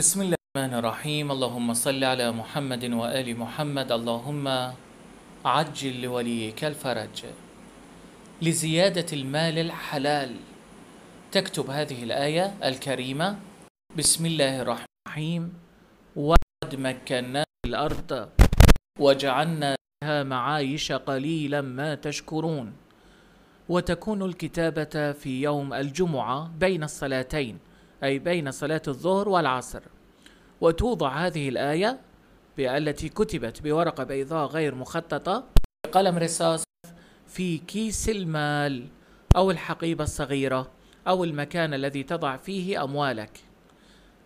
بسم الله الرحمن الرحيم. اللهم صل على محمد وآل محمد. اللهم عجل لوليك الفرج. لزيادة المال الحلال. تكتب هذه الآية الكريمة. بسم الله الرحمن الرحيم. وقد مكنا في الأرض. وجعلنا فيها معايش قليلا ما تشكرون. وتكون الكتابة في يوم الجمعة بين الصلاتين. أي بين صلاة الظهر والعصر. وتوضع هذه الآية التي كتبت بورقة بيضاء غير مخططة بقلم رصاص في كيس المال أو الحقيبة الصغيرة أو المكان الذي تضع فيه أموالك.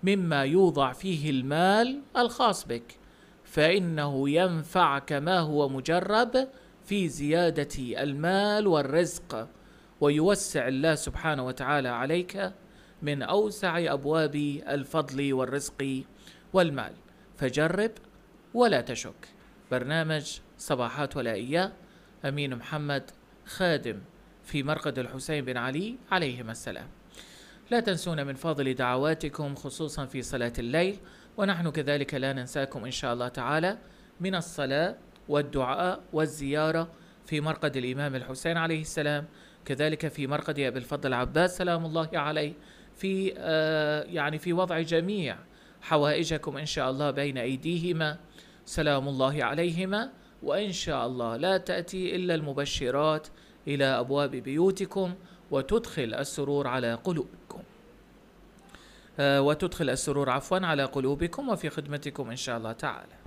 مما يوضع فيه المال الخاص بك. فإنه ينفع كما هو مجرب في زيادة المال والرزق. ويوسع الله سبحانه وتعالى عليك من أوسع أبواب الفضل والرزق والمال. فجرب ولا تشك. برنامج صباحات ولائية. أمين محمد خادم في مرقد الحسين بن علي عليهما السلام. لا تنسون من فاضل دعواتكم خصوصا في صلاة الليل ونحن كذلك لا ننساكم إن شاء الله تعالى من الصلاة والدعاء والزيارة في مرقد الإمام الحسين عليه السلام كذلك في مرقد أبي الفضل عباس سلام الله عليه. في آه يعني في وضع جميع حوائجكم إن شاء الله بين أيديهما. سلام الله عليهما. وإن شاء الله لا تأتي إلا المبشرات إلى أبواب بيوتكم وتدخل السرور على قلوبكم. آه وتدخل السرور عفوا على قلوبكم وفي خدمتكم إن شاء الله تعالى.